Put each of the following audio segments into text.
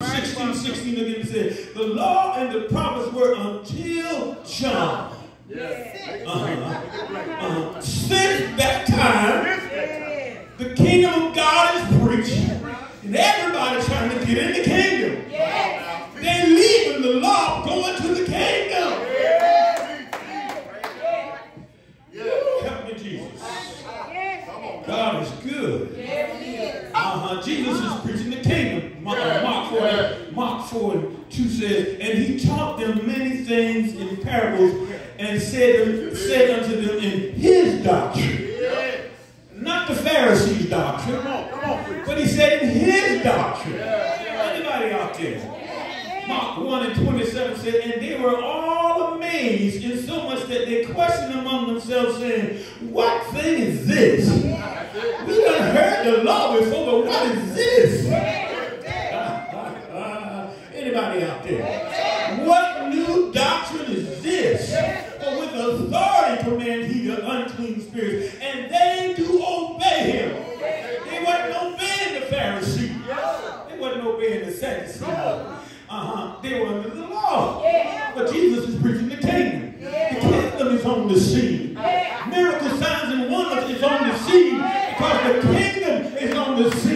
16, 16 again said, the law and the prophets were until John. Uh-huh. Uh-huh. Since that time, the kingdom of God is preached, and everybody's trying to get in the kingdom. They're leaving the law, going to the kingdom. Help me, Jesus. God is good. Uh-huh. Jesus is preaching the kingdom. Mark, uh, Mark 4, Mark 4 and 2 says, And he taught them many things in parables and said, said unto them in his doctrine. Not the Pharisees' doctrine, but he said in his doctrine. Anybody out there? Mark 1 and 27 said, And they were all amazed, in so much that they questioned among themselves, saying, What thing is this? We done heard the law before, but what is this? Anybody out there? What new doctrine is this? For with authority command he the unclean spirits, and they do obey him. They wasn't obeying the Pharisees. They wasn't obeying the Sadducees. Uh-huh. They were under the law. But Jesus is preaching the kingdom. The kingdom is on the scene. Miracle signs and wonders is on the scene because the kingdom is on the scene.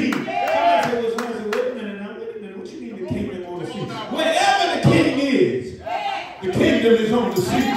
Kingdom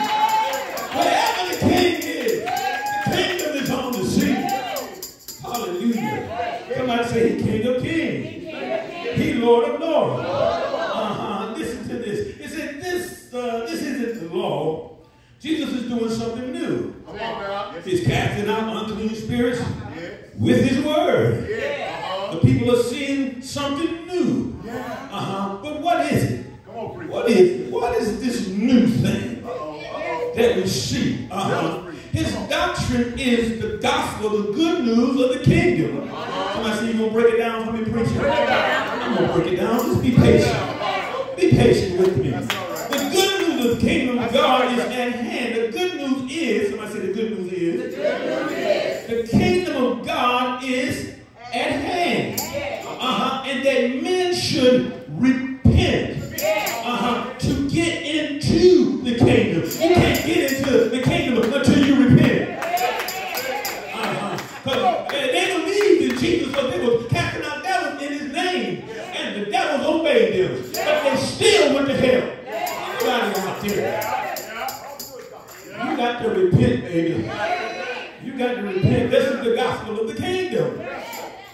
You got to repent. This is the gospel of the kingdom.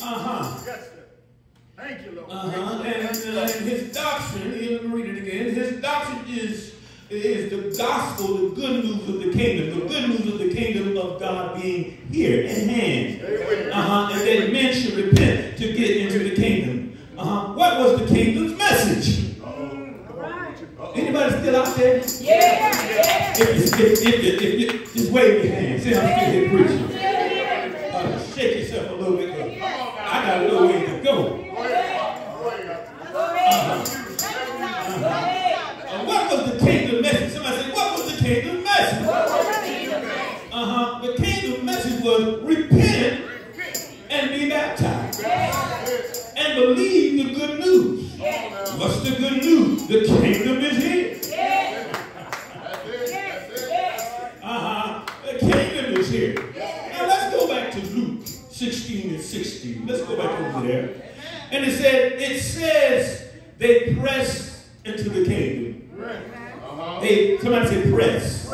Uh-huh. Thank you, Lord. Uh-huh. And, uh, and his doctrine, let me read it again. His doctrine is, is the gospel, the good news of the kingdom. The good news of the kingdom of God being here at hand. Uh-huh. And that men should repent to get into the kingdom. Uh-huh. What was the kingdom's message? Anybody still out there? If, if, if, just wave your hand. Say, I'm still here preaching. Uh, shake yourself a little bit. I got a little way to go. Uh, what was the kingdom message? Somebody said, what was the kingdom message? Uh-huh. The kingdom message was repent and be baptized. And believe the good news. What's the good news? The they pressed into the kingdom. Uh-huh. They somebody say press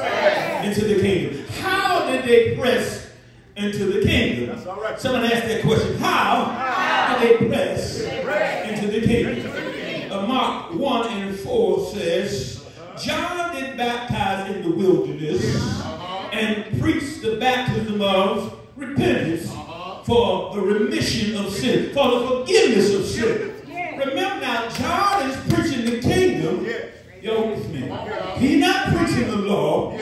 into the kingdom. How did they press into the kingdom? That's all right. Someone asked that question. How did they press into the kingdom? Uh, Mark 1 and 4 says, uh-huh. John did baptize in the wilderness uh-huh. and preached the baptism of repentance for the remission of sin, for the forgiveness of sin. Law.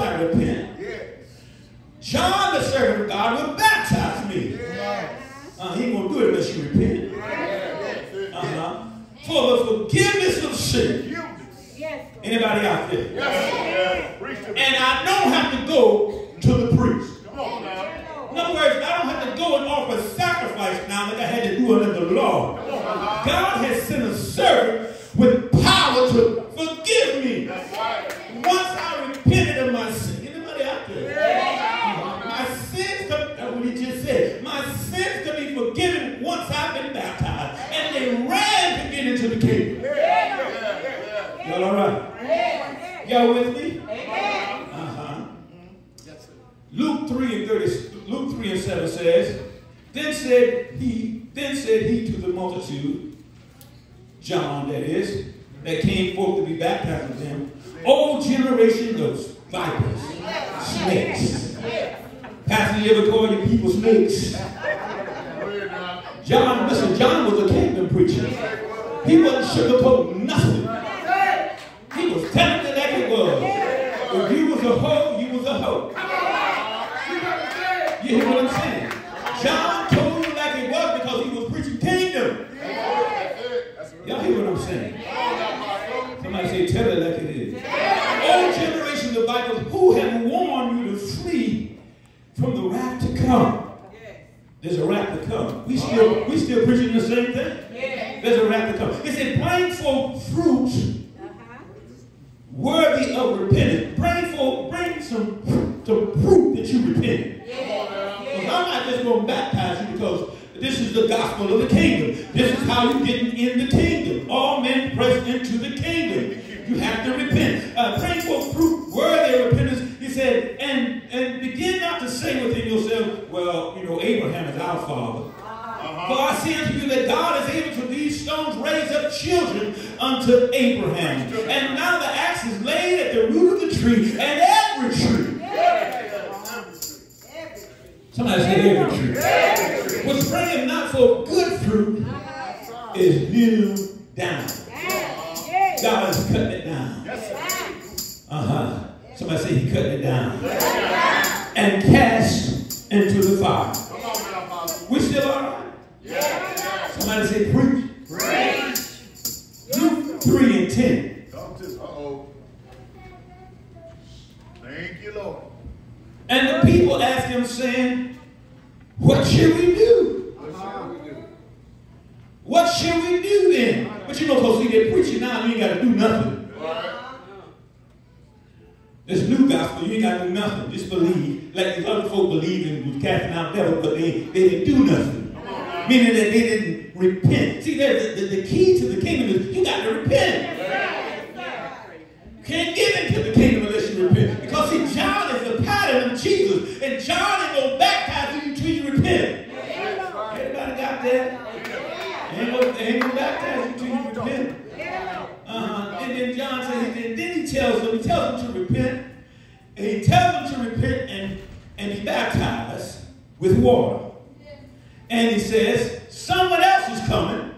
And I repent, John, the servant of God, will baptize me. Uh, he won't do it unless you repent. Uh-huh. For the forgiveness of sin. Anybody out there? And I don't have to go to the priest. In other words, I don't have to go and offer sacrifice now like I had to do under the law. God has sent a servant with power to forgive me. Once I repented of my sin. Anybody out there? My sins, come, that's what he just said. My sins can be forgiven once I've been baptized. And they ran to get into the kingdom. Y'all all right? Y'all with me? Uh-huh. Luke 3 and 30, Luke 3 and 7 says, Then said he, then said he to the multitude, John that is, that came forth to be baptized with him, O generation of vipers, snakes. Pastor, you ever call your people snakes? John, listen, John was a kingdom preacher. He wasn't sugarcoating nothing. He was telling it like it was. If you was a hoe, you was a hoe. You hear what I'm saying? John told you like it was because he was preaching kingdom. Y'all hear what I'm saying? Somebody say, tell it like it is. All generations of Bibles who have warned you to flee from the wrath to come. There's a wrath to come. We still we still preaching the same thing. There's a wrath to come. It said, bring forth fruit uh-huh. worthy of repentance. Bring forth, bring some to proof that you repented. Because I'm not just going to baptize you because this is the gospel of the kingdom. This is how you get in the kingdom. All men press into the kingdom. You have to repent. Uh, bring forth fruit worthy of repentance. He said, and, and begin not to say within yourself, well, you know, Abraham is our father. For I say unto you that God is able to these stones raise up children unto Abraham. And now the axe is laid at the root of the tree, and every tree. Somebody say every tree. Which bringeth not for good fruit is hewn down. God is cutting it down. Uh-huh. Somebody say he cutting it down. And cast into the fire. We still right? Somebody say preach. Luke 3 and 10. Uh-oh. Thank you, Lord. And the people asked him, saying, What should we do? What we? Should we do then? But you know, because see, they're preaching now, you ain't got to do nothing. This new gospel, you ain't got to do nothing. Just believe. Like these other folk believe in was casting out devils, but they, they didn't do nothing. Meaning that they didn't repent. See, there, the, the, the key to the kingdom is you got to repent. You can't get into the kingdom unless you repent. Because see, John is the pattern of Jesus. And John ain't going to baptize you until you repent. Everybody got that? Ain't no, ain't no baptize you until you repent. Uh-huh. And then John says, and then he tells them, he tells them to repent. And he tells them to repent and, and be baptized with water. And he says, someone else is coming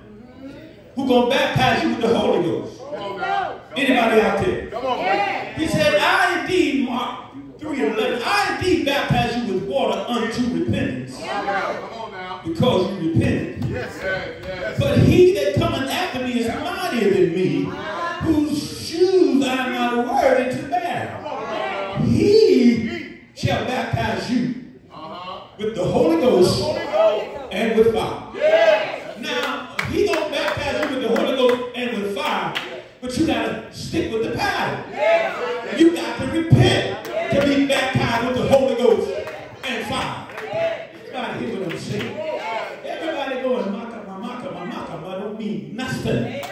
who's going to baptize you with the Holy Ghost. Come on now. Anybody out there? Come on, man. He said, I indeed, Mark 3 and 11, I indeed baptize you with water unto repentance Come on now. Come on now. because you repented. Yes, yes, yes. But he that cometh after me is mightier than me, whose shoes I am not worthy to bear. He shall baptize you with the Holy Ghost, Holy Ghost. and with fire. Yes. Now, he don't baptize you with the Holy Ghost and with fire, but you got to stick with the pattern. Yes. You got to repent yes. to be baptized with the Holy Ghost and fire. Everybody hear what I'm saying? Everybody going, maka, maka, maka, maka, don't mean nothing.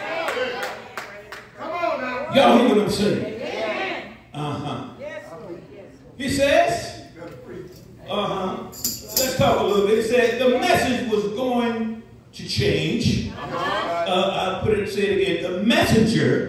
Y'all hear what I'm saying? messenger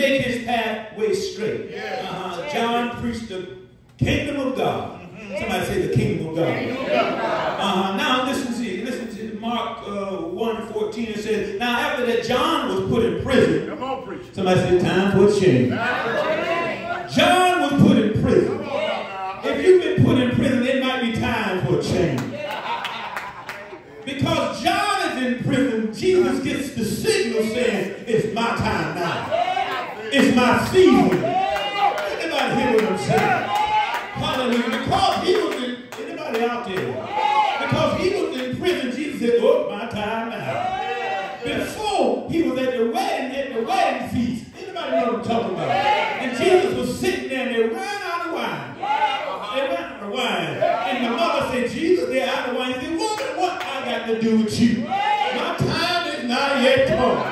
make his pathway straight. Uh-huh. John preached the kingdom of God. Mm-hmm. Somebody say the kingdom of God. Uh-huh. Now listen to listen to Mark uh, 1 14. It says, Now after that John was put in prison. Come on, preach. Somebody say, Time for change. Time for change. is my season. Anybody hear what I'm saying? Hallelujah. Because he was in, anybody out there? Because he was in prison, Jesus said, oh, my time now. Before he was at the wedding, at the wedding feast. Anybody know what I'm talking about? And Jesus was sitting there and they ran out of wine. They ran out of wine. And the mother said, Jesus, they're out of wine. He said, woman, what I got to do with you? My time is not yet come.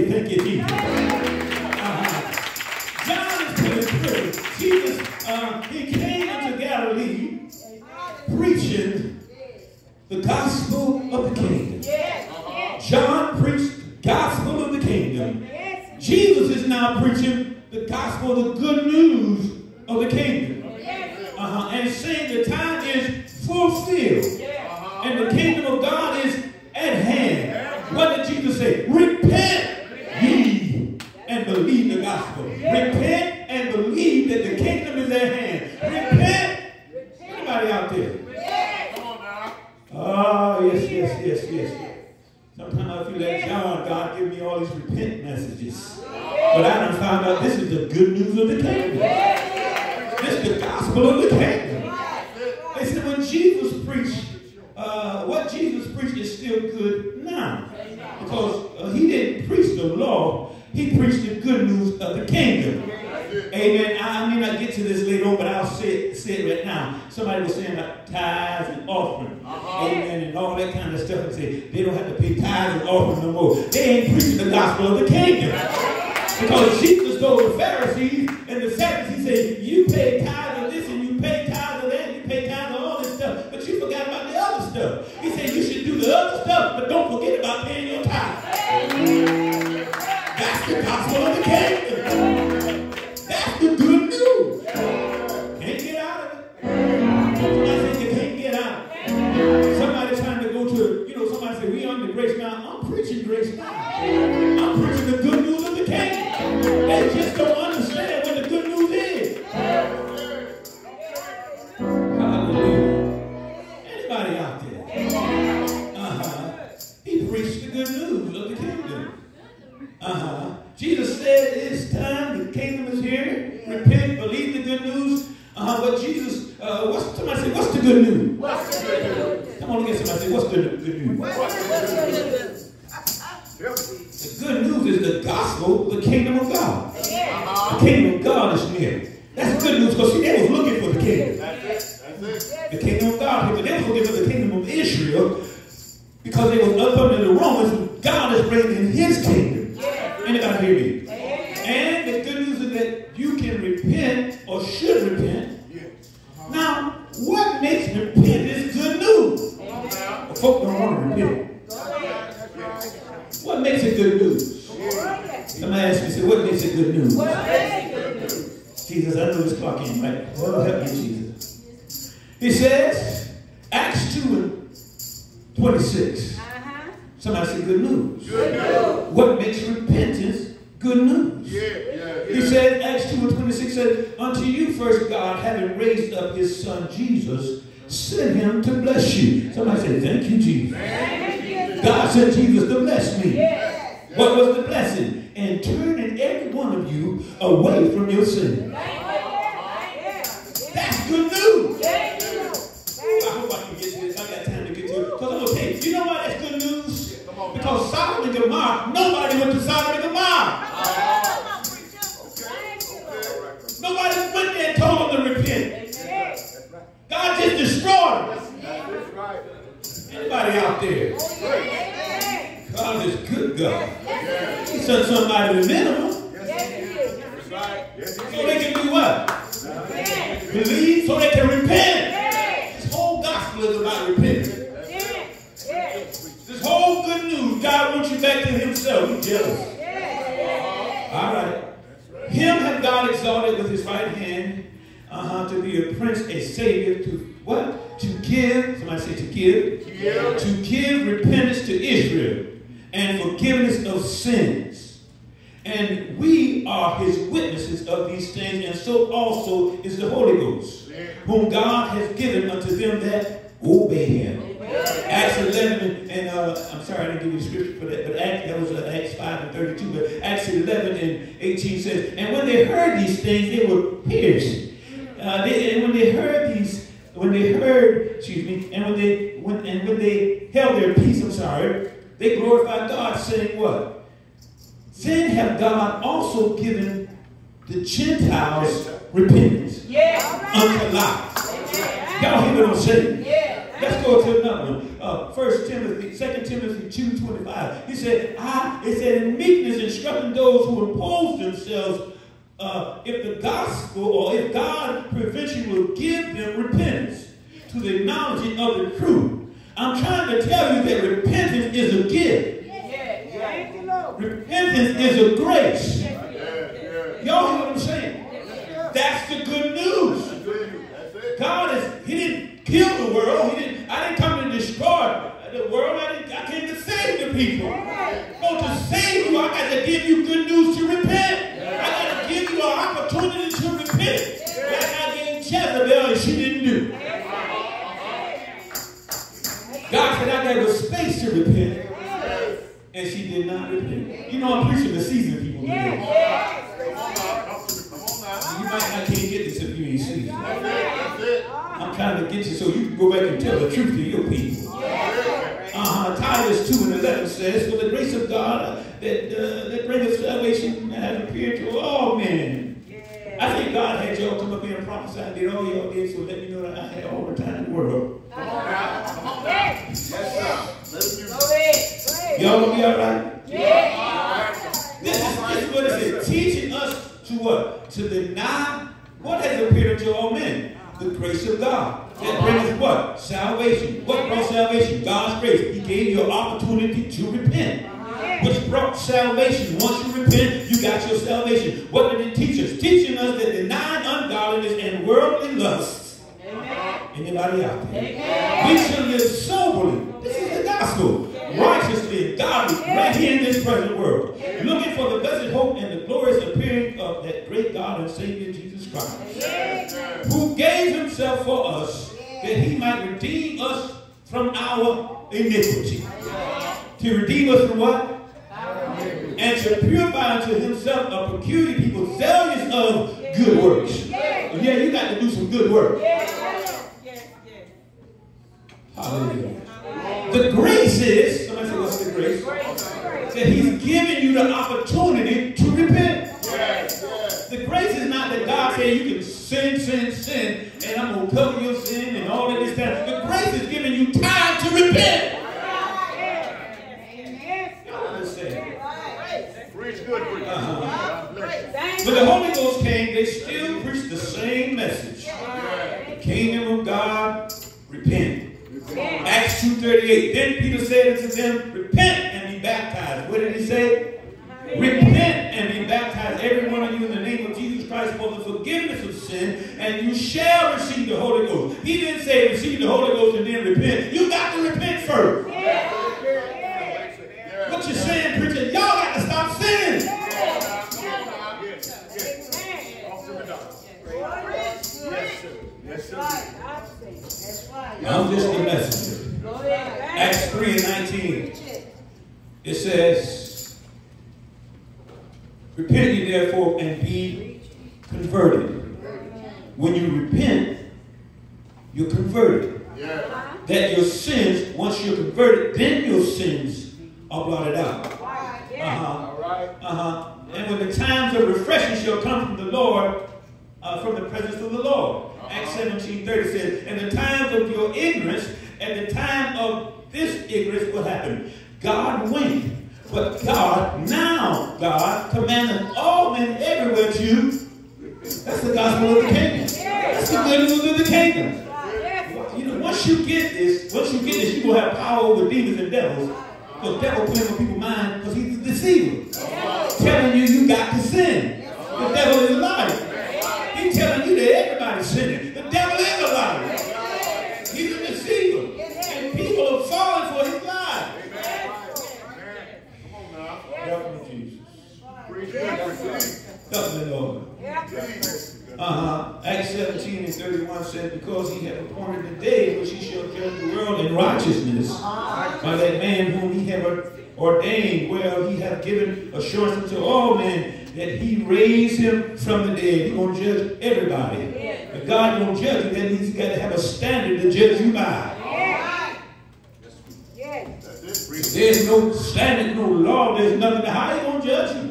say, Thank you, Jesus. He says, Acts 2 and 26. Uh-huh. Somebody say good news. Good news. What makes repentance good news? Yeah, yeah, yeah. He said, Acts 2 and 26 said, Unto you first God, having raised up his son Jesus, sent him to bless you. Somebody say, Thank you, Jesus. Thank you. God sent Jesus to bless me. What was the blessing? And turning every one of you away from your sin. Cause Sodom and Gomorrah, nobody went to Sodom and Gomorrah. Nobody went there and told them to repent. God just destroyed us. Anybody out there? God is good God. He sent somebody to minimum. So they can do what? Believe so they can repent. God wants you back to himself, He's jealous. All right. Him have God exalted with his right hand uh -huh, to be a prince, a savior, to what? To give, somebody say to give. Yeah. To give repentance to Israel and forgiveness of sins. And we are his witnesses of these things, and so also is the Holy Ghost, whom God has given unto them that obey him. 18 says, And when they heard these things, they were season people today. You might not can't get this if you ain't seasoned. I'm trying to get you so you can go back and tell the truth to your people. Uh-huh. Titus 2 and 11 says, For the grace of God that, uh, that bringeth salvation has appeared to all men. I think God had y'all come up here and prophesy and did all y'all did, so let me know that I had all the time in the world. Y'all gonna be all right? What? To deny what has appeared to all men. The grace of God. That brings what? Salvation. What brought salvation? God's grace. He gave you an opportunity to repent. Which brought salvation. Once you repent, you got your salvation. What did it teach us? Teaching us that denying ungodliness and worldly lusts. Anybody out there? We should live soberly. This is the gospel. Righteously and godly right here in this present world. Looking for the blessed hope and the glorious appearing of that great God and Savior Jesus Christ. Who gave himself for us that he might redeem us from our iniquity. To redeem us from what? And to purify unto himself a peculiar people zealous of good works. Yeah, you got to do some good work. Hallelujah. The grace is, somebody say, what's the That he's given you the opportunity to repent. The grace is not that God said you can sin, sin, sin, and I'm going to cover your sin and all of this stuff. The grace is giving you time to repent. Uh-huh. When the Holy Ghost came, they still preached the same message. The kingdom of God, repent. Acts 2.38. Then Peter said unto them, Repent baptized. What did he say? Repent and be baptized, every one of you, in the name of Jesus Christ for the forgiveness of sin, and you shall receive the Holy Ghost. He didn't say receive the Holy Ghost and then repent. You got to repent first. What you saying, preacher? Y'all got to stop sinning. Off to the doctor. Yes, sir. I'm just the messenger. Acts 3 and 19. It says, Repent ye therefore and be converted. When you repent, you're converted. Yeah. That your sins, once you're converted, then your sins are blotted out. Uh-huh. Uh-huh. And when the times of refreshing shall come from the Lord, uh, from the presence of the Lord. Acts 17 30 says, And the times of your ignorance and the time of this ignorance will happen. God went. But God, now God, commandeth all men everywhere to. That's the gospel of the kingdom. That's the good news of the kingdom. You know, once you get this, once you get this, you're gonna have power over demons and devils. Because devil playing with people's mind because he's a deceiver. Telling you you got to sin. The devil is a Uh-huh. Acts 17 and 31 says, Because he had appointed the day which he shall judge the world in righteousness by that man whom he had ordained, where he hath given assurance unto all men that he raised him from the dead. He's going to judge everybody. If God don't judge you, that means he's got to have a standard to judge you by. There's no standard, no law, there's nothing. How you going to judge you?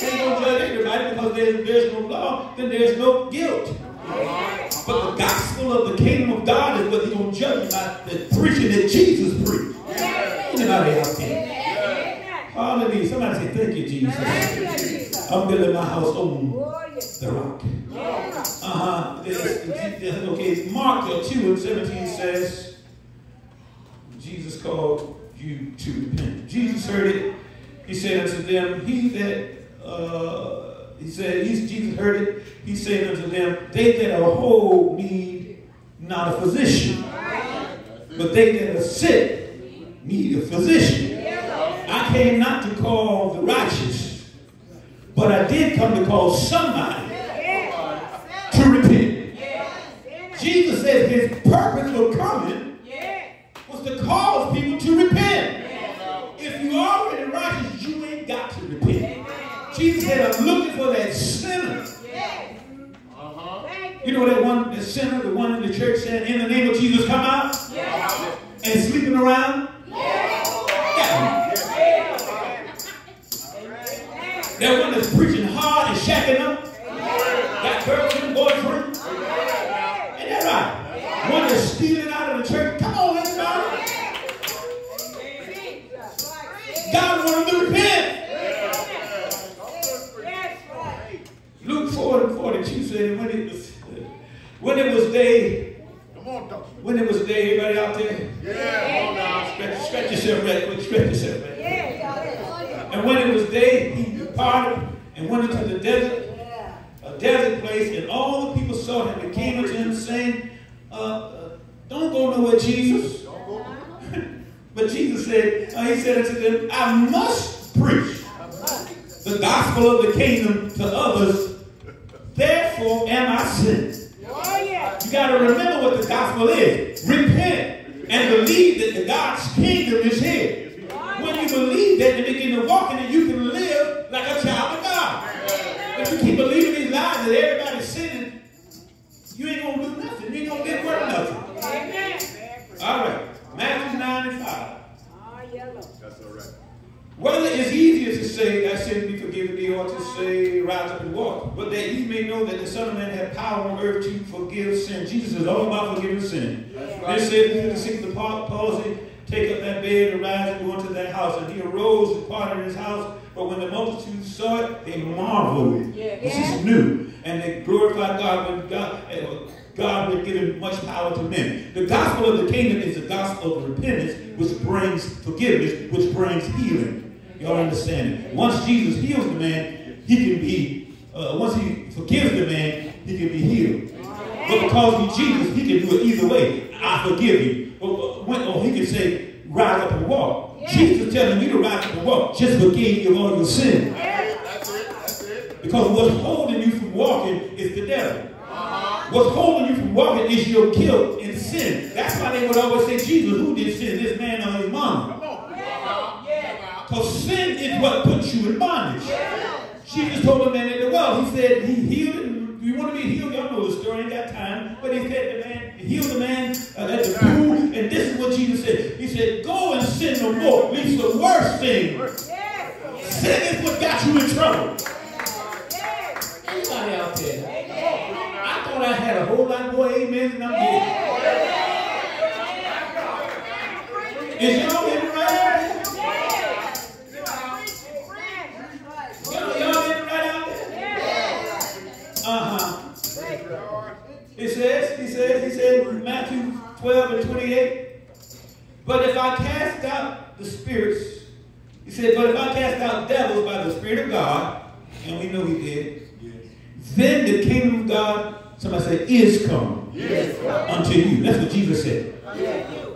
To judge everybody because there's, there's no law, then there's no guilt. But the gospel of the kingdom of God is what he's going to judge by the preaching that Jesus preached. Anybody out there? Hallelujah. Somebody say, thank you, Jesus. I'm building my house on the rock. Uh-huh. Okay, Mark 2 and 17 says, Jesus called you to repent. Jesus heard it. He said unto them, He that, uh, he said, Jesus heard it. He said unto them, They that are whole need not a physician, but they that are sick need a physician. I came not to call the righteous, but I did come to call somebody to repent. Jesus said his purpose of coming was to cause people to repent. Said, I'm looking for that sinner. Uh-huh. You know that one, the sinner, the one in the church said, in the name of Jesus, come out and sleeping around? Yeah. That one that's preaching hard and shacking up, when it was day, everybody out there, Yeah, come on now. stretch, stretch yourself right quick, stretch yourself right And when it was day, he departed and went into the desert, a desert place, and all the people saw him and came unto him, saying, uh, uh, Don't go nowhere, Jesus. Go. But Jesus said, uh, He said unto them, I must preach the gospel of the kingdom to others, therefore am I sent. You got to remember what the gospel is. Repent and believe that the God's kingdom is here. When you believe that and begin to walk in it, you can live like a child of God. If you keep believing these lies that everybody's sinning, you ain't gonna do nothing. You ain't gonna get worth nothing. All right, Matthew 9 and 5. That's all right. Whether it's to say, I sin be forgiven thee, or to say, rise up and walk, but that ye may know that the Son of Man had power on earth to forgive sin. Jesus is all about forgiving sin. They said, He the sick of the pal- palsy, take up that bed, and rise and go into that house. And he arose, and departed his house. But when the multitude saw it, they marveled. This is new. And they glorified God when God, uh, God had given much power to men. The gospel of the kingdom is the gospel of repentance, which brings forgiveness, which brings healing. Y'all understand it? Once Jesus heals the man, he can be, uh, once he forgives the man, he can be healed. But because he's Jesus, he can do it either way. I forgive you. Or, or, or he can say, rise up and walk. Jesus telling you to rise up and walk. Just forgive you of all your sin. That's it. That's it. Because what's holding you from walking is the devil. What's holding you from walking is your guilt and sin. That's why they would always say, Jesus, who did sin? This man or his mom. Come on. Come on now. Because sin is what puts you in bondage. Jesus told a man at the well, he said he healed him. You want to be healed? Y'all know the story, ain't got time. But he said the man, he healed the man uh, at the pool. And this is what Jesus said. He said, go and sin no more. At least the worst thing. Sin is what got you in trouble. Anybody out there? I thought I had a whole lot more amens than I'm getting. Is y'all It says, he says, he said in Matthew 12 and 28, but if I cast out the spirits, he said, but if I cast out devils by the Spirit of God, and we know he did, then the kingdom of God, somebody said, is come yes. unto you. That's what Jesus said.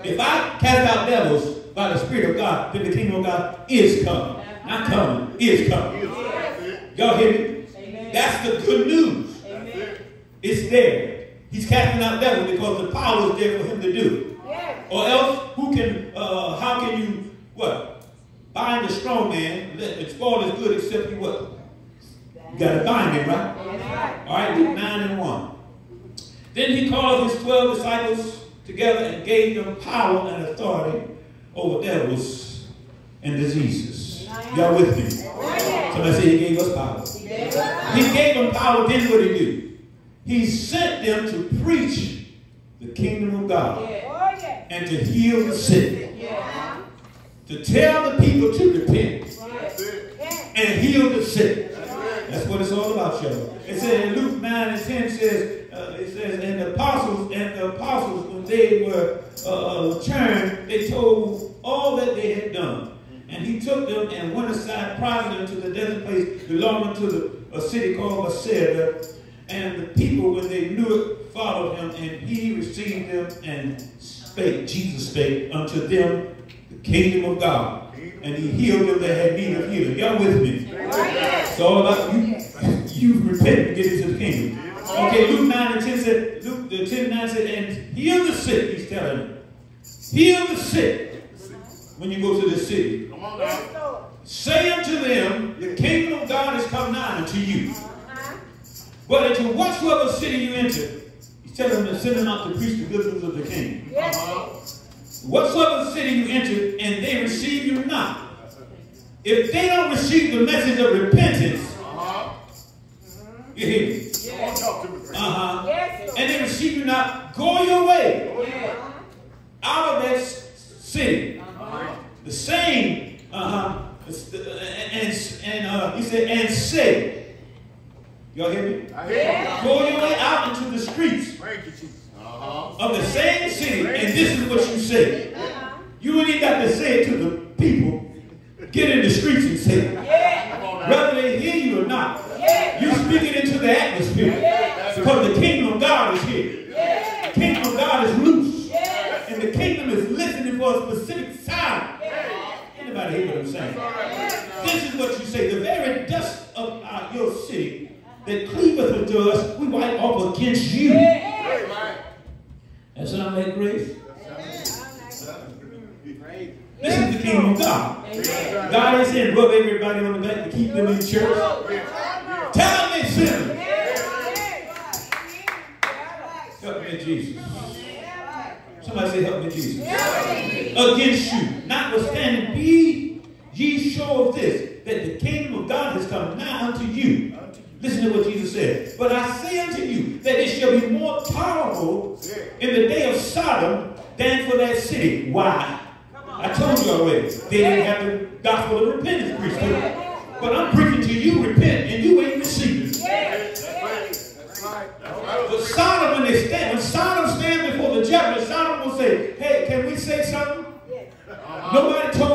If I cast out devils by the Spirit of God, then the kingdom of God is coming. Not coming, is coming. Y'all hear me? Amen. That's the good news. That's it. It's there. He's casting out devils because the power is there for him to do. Yes. Or else, who can, uh, how can you, what? Bind a strong man, let spoil is good except you what? You got to bind him, right? All right, Luke 9 and 1. Then he called his 12 disciples together and gave them power and authority over devils and diseases. Y'all with me? Somebody say he gave us power. He gave them power, then what did he do? He sent them to preach the kingdom of God and to heal the sick. To tell the people to repent and heal the sick. That's what it's all about, y'all. It says in Luke 9 and 10 says, uh, it says, and the apostles, and the apostles, when they were uh, returned, they told all that they had done. And he took them and went aside privately into the desert place belonging to the, a city called Bethsaida. And the people, when they knew it, followed him, and he received them and spake, Jesus spake unto them the kingdom of God. And he healed them that had need of healing. Y'all with me? It's all about you. You repent and get into the kingdom. Okay, Luke 9 and 10 said, Luke, the the 10 9 said, and heal the sick, he's telling you. Heal the sick when you go to the city. Come on. Say unto them, the kingdom of God is come nigh unto you. But into whatsoever city you enter, he's telling them to send them out to preach the good news of the king. Uh-huh. Whatsoever city you enter, and they receive you not. If they don't receive the message of repentance, Uh-huh. you hear me? Come on, talk to me. Uh-huh. Yes, And they receive you not, go your way Yeah. out of that city. Uh-huh. The same, uh-huh. It's And, and uh, he said, and say. Y'all hear me? I hear you. Go your way out into the streets Thank you, Jesus. Uh-huh. of the same city, and this is what you say. You ain't got to say it to the people. Get in the streets and say it. Yeah. Come on now. Whether they hear you or not. Yeah. You speak it into the atmosphere. Yeah. Because the kingdom of God is here. Yeah. The kingdom of God is loose. Yes. And the kingdom is listening for a specific sound. Anybody hear what I'm saying? This is what you say. The very dust of our, your city that cleaveth unto us, we wipe off against you. Hey, man. That grace? Great. This is the kingdom of God. God is in. Rub everybody on the back to keep them in church. Tell them they sin. Help me, Jesus. Somebody say, help me, Jesus. Against you. Notwithstanding, be ye sure of this, that the kingdom of God has come nigh unto you. Listen to what Jesus said. But I say unto you that it shall be more tolerable in the day of Sodom than for that city. Why? I told you already. They didn't have the gospel of repentance preached. But I'm preaching to you, repent, and you ain't receiving. But Sodom, when they stand, when Sodom stand before the judge, Sodom will say, hey, can we say something? Nobody told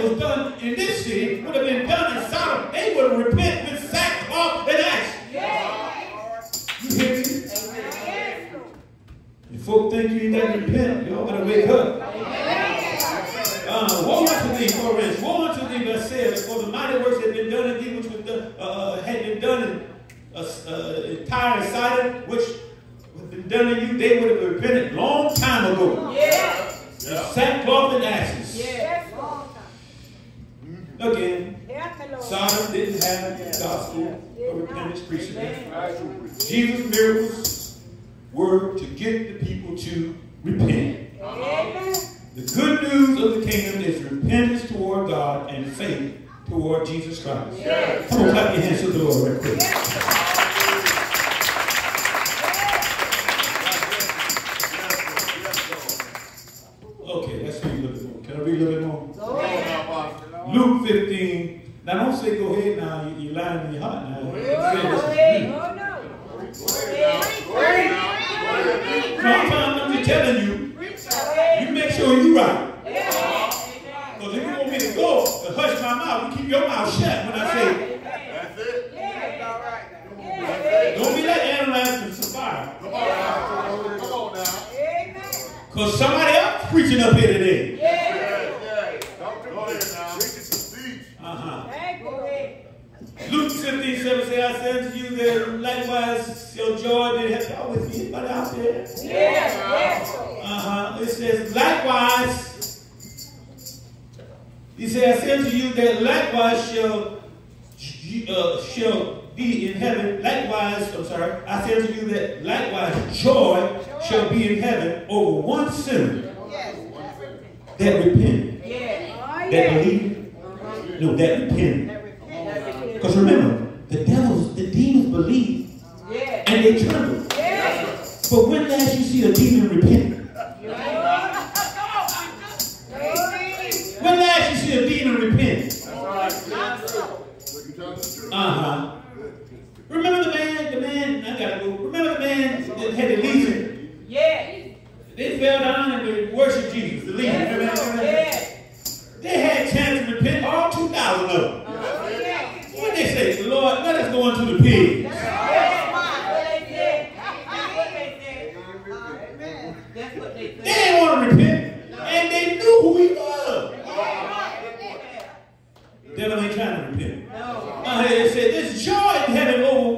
that was done in this city would have been done in Sodom, they would have repented with sackcloth and ashes. You hear me? If folk think you ain't got to repent, y'all better wake up. Uh, woe unto thee, Corinth. Woe unto thee, that says, for the mighty works that have been done in thee, which was done, uh, had been done in uh, uh, Tyre and Sidon, which had been done in you, they would have repented long time ago. Yeah. Sackcloth and ashes. Again, Sodom didn't have the gospel of repentance preaching. Jesus' miracles were to get the people to repent. The good news of the kingdom is repentance toward God and faith toward Jesus Christ. Come on, clap your hands to the Lord right quick. Can I read a little bit more? Come on now, Pastor. Luke 15. Now don't say go ahead now. You, you're lying in your heart now. Go You ahead. say Go this is ahead. No, I'm, trying- I'm just telling you. You make sure you right. Because if you want me to go and hush my mouth, you keep your mouth shut when I say, That's it. don't be like Ananias and Sapphira. Come on now. Come on now. Because somebody else preaching up here today. Unto likewise your joy did have y'all with me. Anybody out there? Yes. Uh-huh. It says, likewise, he said, I say to you that likewise shall, uh, shall be in heaven. Likewise, I'm sorry, I say to you that likewise joy shall be in heaven over one sinner that repent, that believe, no, that repent. Because remember, the devils, believe and they tremble. But when last you see a demon repent? When last you see a demon repent? That's all right. You telling the truth. Uh-huh. Remember the man, the man, I gotta go. Remember the man that had the legion? Yeah. They fell down and they worshiped Jesus. The legion, remember that? Remember that? They had a chance to repent, all 2,000 of them. What they say? Lord, let us go into the pigs. That's what they They say. didn't want to repent. And they knew who he was. Devil ain't trying to repent. No. Uh, it said, there's joy in heaven over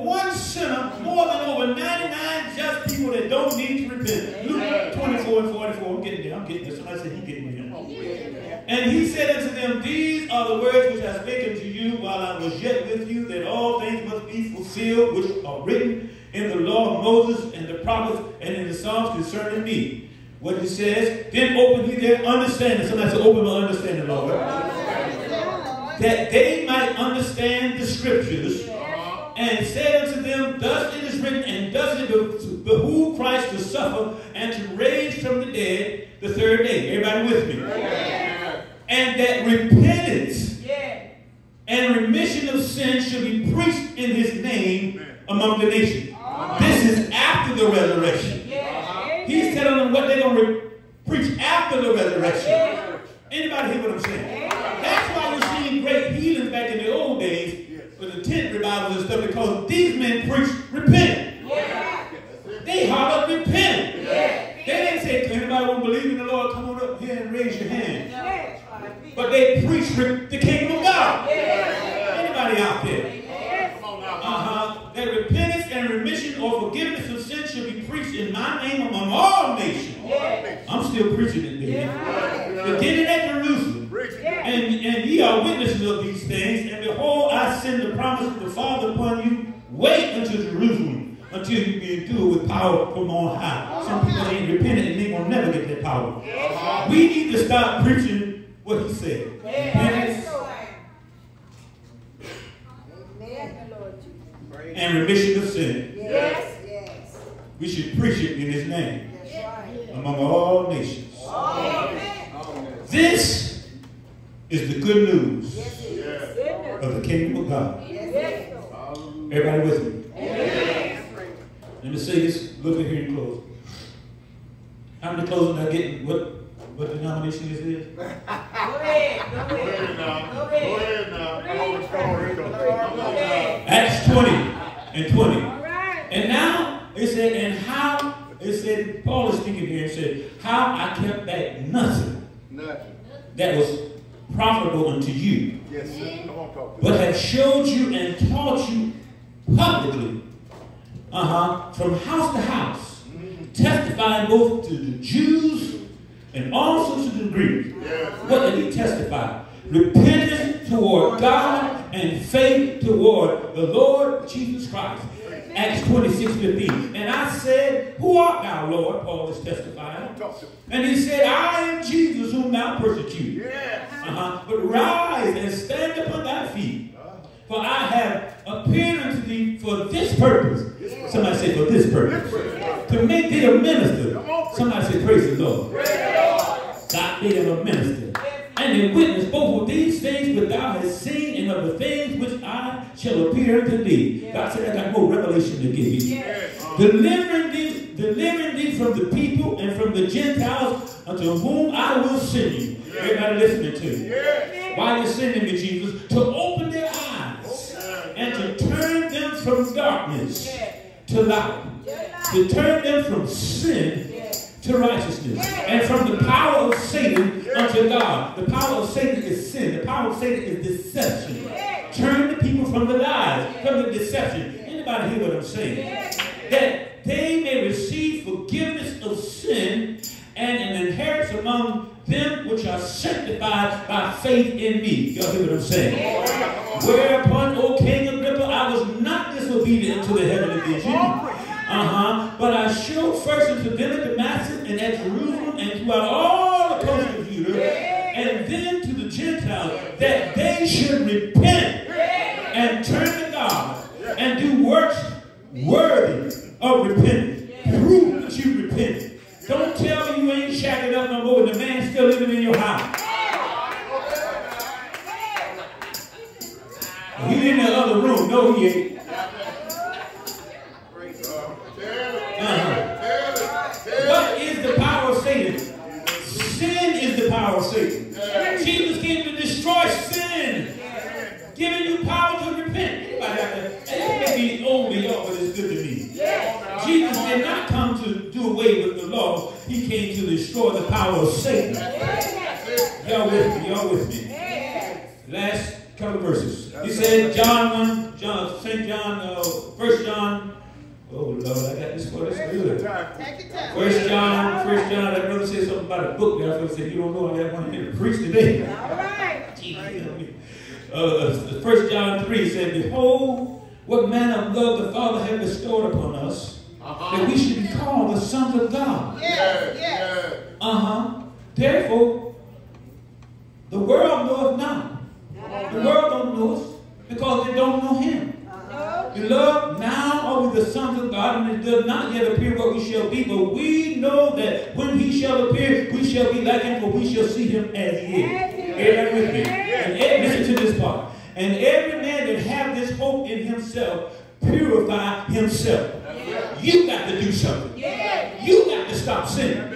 you that all things must be fulfilled which are written in the law of Moses and the prophets and in the Psalms concerning me. What he says, then open ye their understanding. Somebody say, open my understanding, Lord. That they might understand the scriptures and said unto them, Thus it is written, and thus it behoove Christ to suffer and to raise from the dead the third day. Everybody with me? Yeah. And that repentance yeah. and remission of sin should be preached in his name among the nations. This is after the resurrection. Yeah. He's telling them what they're going to preach after the resurrection. Anybody hear what I'm saying? That's why you're seeing great healings back in the old days for the tent revivals and stuff because these men preached repent. Yeah. They hollered repent. Yeah. They didn't say, anybody who believe in the Lord, come on up here and raise your hand. Yeah. But they preach the kingdom of God. Anybody out there? Uh-huh. That repentance and remission or forgiveness of sin should be preached in my name among all nations. I'm still preaching it there. Beginning at Jerusalem. And, and ye are witnesses of these things. And behold, I send the promise of the Father upon you. Wait until Jerusalem, until you be endued with power from on high. Some people ain't repentant and they will never get that power. We need to stop preaching what he said. Repentance and remission of sin. Yes. yes. We should preach it in his name among all nations. This is the good news of the kingdom of God. Everybody with me? Let me say this a little bit here in close. How many closing I getting? What what denomination is this? Go ahead. Go ahead now. Go ahead now. Acts 20 and 20. And now it said, and how it said, Paul is speaking here and said, how I kept back nothing. Nothing. That was profitable unto you. Yes, sir. But have showed you and taught you publicly, uh-huh, from house to house, mm-hmm. testifying both to the Jews and also to the Greeks. Yes. What did he testify? Repentance toward God and faith toward the Lord Jesus Christ. Acts 26, 15. And I said, Who art thou, Lord? Paul is testifying. And he said, I am Jesus whom thou persecute. Yes. Uh-huh. But rise and stand upon thy feet. For I have appeared unto thee for this purpose. Somebody say, For this purpose. To make thee a minister. Somebody say, Praise the Lord. Praise God made him a minister and in witness both of these things which thou hast seen and of the things which I shall appear unto thee. Yeah. God said, I got more revelation to give you. Yes. Delivering thee, delivering thee from the people and from the Gentiles unto whom I will send you. Yeah. Everybody listening to me. Yes. Why are you sending me, Jesus? To open their eyes and to turn them from darkness to light. To turn them from sin to righteousness. And from the power of Satan unto God. The power of Satan is sin. The power of Satan is deception. Turn the people from the lies, from the deception. Anybody hear what I'm saying? That they may receive forgiveness of sin and an inheritance among them which are sanctified by faith in me. Y'all hear what I'm saying? Whereupon, O King of Agrippa, I was not disobedient to the heavenly vision uh-huh. But I showed first unto them at Damascus and at Jerusalem and throughout all the coast of Judah, and then to the Gentiles, that they should repent and turn to God and do works worthy of repentance. Prove that you repent. Don't tell me you ain't shacking up no more the man still living in your house. He in the other room. No, he ain't. Power of Satan. Y'all with me? Y'all with me? Last couple verses. He said, John 1, John, St. John, uh, 1 John Oh Lord, I got this for this good. First John, First John, that brother said something about a book there. I was say, you don't know I got one here to preach today. All right. uh, 1 John 3 said, Behold, what manner of love the Father hath bestowed upon us, Uh-huh. that we should be called the sons of God. Yes, yes. Uh-huh. Therefore, the world knoweth not. The world don't know us because they don't know him. Beloved, now are we the sons of God, and it does not yet appear what we shall be, but we know that when he shall appear, we shall be like him, for we shall see him as he is. Me? And every, listen to this part. And every man that have this hope in himself, purify himself. You got to do something. You got to stop sinning.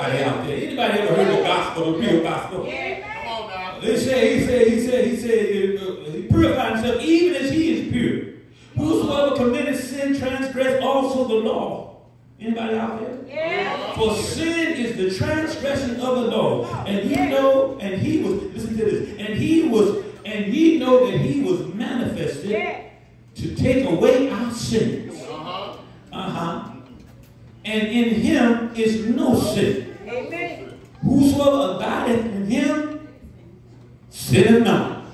Anybody out there? Anybody ever heard the gospel, the real gospel? He said, he said, he said, he said, uh, he purified himself even as he is pure. Whosoever committed sin transgressed also the law. Anybody out there? For sin is the transgression of the law. And you know, and he was, listen to this, and he was, and ye know that he was manifested to take away our sins. Uh-huh. Uh-huh. And in him is no sin. Whosoever abideth in him sinneth not.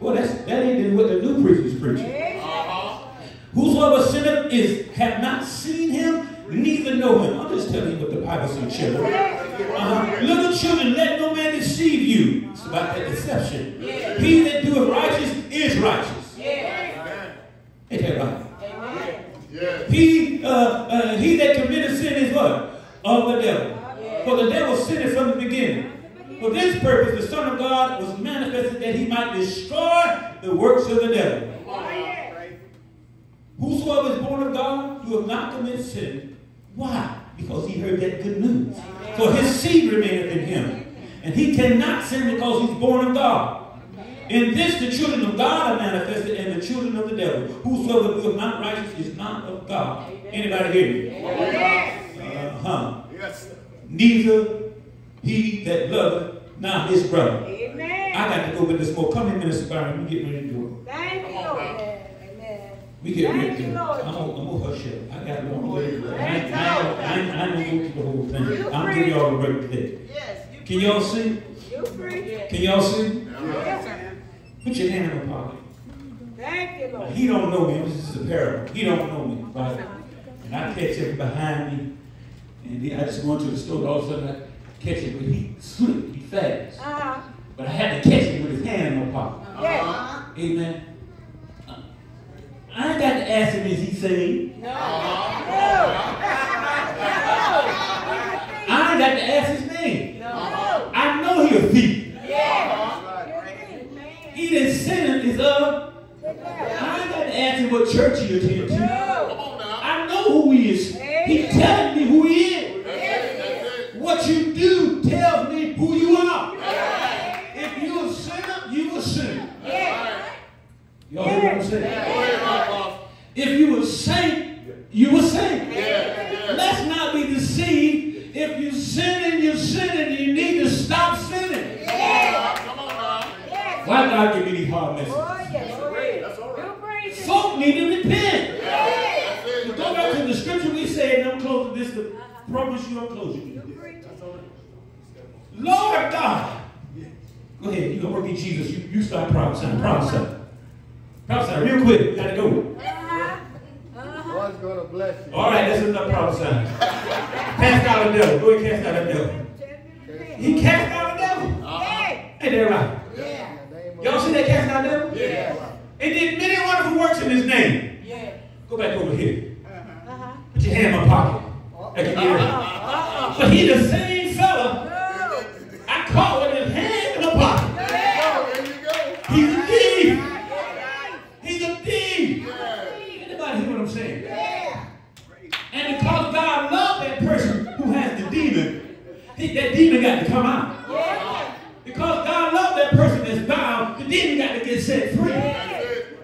Well, that's that ain't what the new preacher is preaching. Uh-huh. Whosoever sinneth is have not seen him, neither know him. I'm just telling you what the Bible says, children. Uh-huh. Little children, let no man deceive you. It's about that deception. He that doeth righteous is righteous. Ain't that right? Yes. He, uh, uh, he that committed sin is what? Of the devil. For the devil sinned from the beginning. For this purpose, the Son of God was manifested that he might destroy the works of the devil. Whosoever is born of God you have not committed sin. Why? Because he heard that good news. For his seed remaineth in him. And he cannot sin because he's born of God. In this the children of God are manifested and the children of the devil. Whosoever doeth not righteous is not of God. Anybody hear me? Uh-huh. Yes. Neither he that loveth not his brother. Amen. I got to go with this more. Come in, Minister Byron. We getting ready to do it. Thank you, Lord. Amen. We get ready to do it. I'm gonna, I'm gonna hush it. I got one more. I ain't, I ain't, I ain't, gonna go through the whole thing. I'm giving y'all the right today. Yes. Can y'all see? You free. Can y'all see? Yes, Put your hand in the pocket. Now, he don't know me. This is a parable. He don't know me, right? And I catch him behind me, and then I just go into the store. All of a sudden, I catch him, but he slick, he fast. Uh-huh. But I had to catch him with his hand in my pocket. Amen. Uh, I ain't got to ask him, is he saved? Uh-huh. I ain't got to ask his name. No. I know he a thief. He that sinneth is of. I ain't got to ask him what church he attends to. Come on. I know who he is. He's telling me who he is. That's it. That's it. What you do tells me who you are. If you're a sinner, you a sinner. Y'all hear what I'm saying? Go ahead, my boss. If you a saint, you a saint. Let's not be deceived. If you're sinning, you're sinning. You need to stop sinning. Come on now. Why God give me these hard messages? That's all right. Folk need to repent. That's it. To go back to the scripture we said, and I'm closing this to promise you I'm closing. Lord God. Go ahead, You're gonna work be Jesus. You, you start prophesying. Prophesy. Prophesy real quick. We gotta go. God's gonna bless you. All right, that's enough prophesying. Cast out the devil. Go ahead, cast out the devil. He cast out the devil. Ain't that right? In the name of Y'all see that cast out the devil? Yeah. And did many wonderful works in his name. Yeah. Go back over here. Uh-huh. Put your hand in my pocket. But he the same fella I caught with his hand in my pocket. He's a thief. He's a thief. Anybody hear what I'm saying? And because God loved that person who has the demon, that demon got to come out. Because God loved that person that's bound, the demon got to get set free.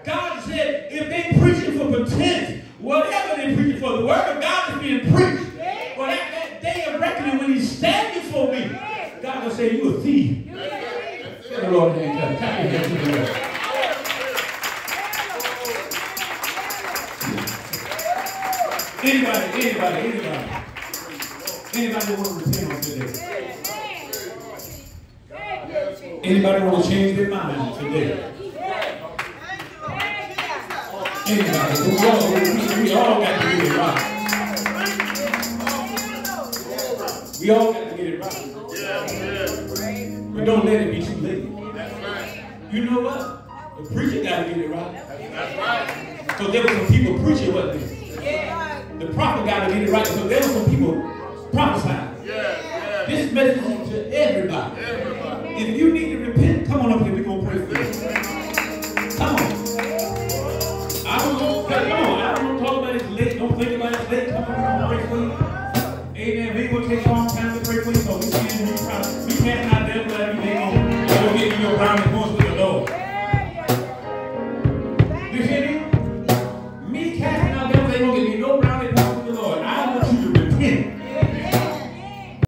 God said, if they preaching for pretense, whatever they preaching for, the word of God is being preached. Well, that, that day of reckoning when he's standing for me, God will say, you a thief. Tell the Lord, clap, clap your hands to the Lord. Anybody, anybody, anybody. Anybody want to repent on today? Anybody want to change their mind today? Anybody? We all, we, we all got to get it right. We all But don't let it be too late. That's right. You know what? The preacher got to get it right. That's right. Because there were some people preaching, wasn't there? The prophet got to get it right. So there were some people prophesying. Yes, yes. This message